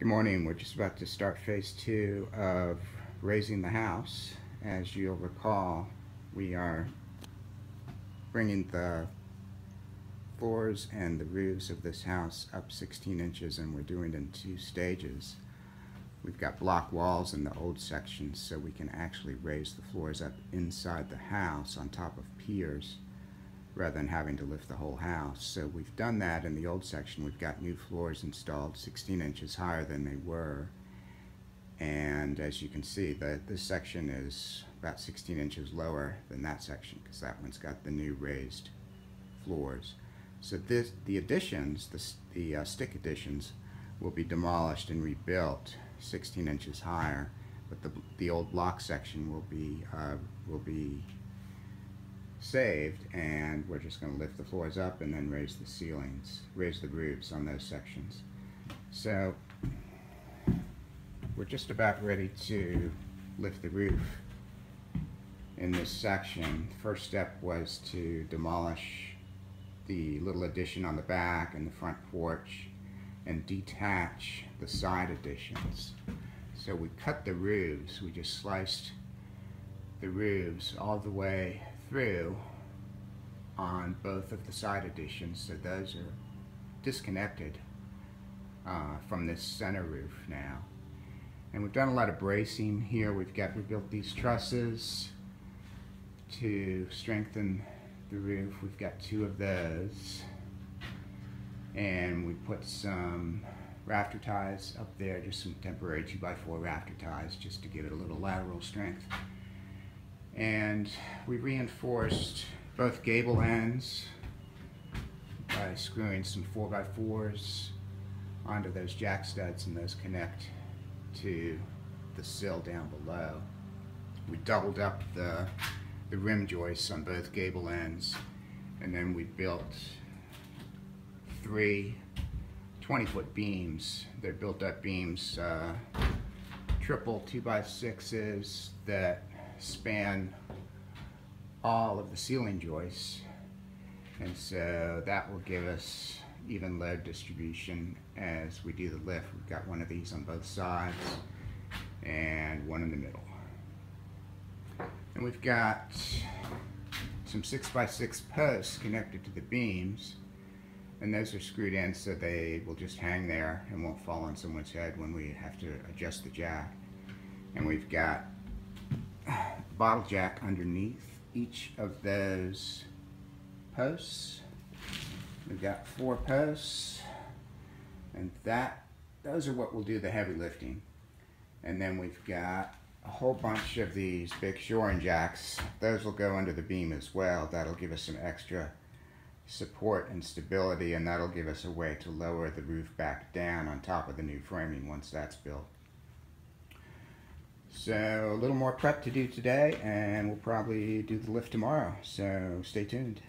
Good morning. We're just about to start phase two of raising the house. As you'll recall, we are bringing the floors and the roofs of this house up 16 inches and we're doing it in two stages. We've got block walls in the old sections so we can actually raise the floors up inside the house on top of piers rather than having to lift the whole house. So we've done that in the old section. We've got new floors installed 16 inches higher than they were. And as you can see, the, this section is about 16 inches lower than that section because that one's got the new raised floors. So this, the additions, the, the uh, stick additions, will be demolished and rebuilt 16 inches higher, but the, the old block section will be, uh, will be saved and we're just going to lift the floors up and then raise the ceilings, raise the roofs on those sections. So we're just about ready to lift the roof in this section. First step was to demolish the little addition on the back and the front porch and detach the side additions. So we cut the roofs, we just sliced the roofs all the way through on both of the side additions, so those are disconnected uh, from this center roof now. And we've done a lot of bracing here. We've got, we built these trusses to strengthen the roof. We've got two of those. And we put some rafter ties up there, just some temporary 2x4 rafter ties just to give it a little lateral strength. And we reinforced both gable ends by screwing some 4x4s onto those jack studs and those connect to the sill down below. We doubled up the, the rim joists on both gable ends and then we built three 20 foot beams. They're built up beams, uh, triple 2x6s that span all of the ceiling joists and so that will give us even load distribution as we do the lift. We've got one of these on both sides and one in the middle. And we've got some 6x6 posts connected to the beams and those are screwed in so they will just hang there and won't fall on someone's head when we have to adjust the jack. And we've got bottle jack underneath each of those posts. We've got four posts and that those are what will do the heavy lifting. And then we've got a whole bunch of these big shoring jacks. Those will go under the beam as well. That'll give us some extra support and stability and that'll give us a way to lower the roof back down on top of the new framing once that's built. So a little more prep to do today and we'll probably do the lift tomorrow. So stay tuned.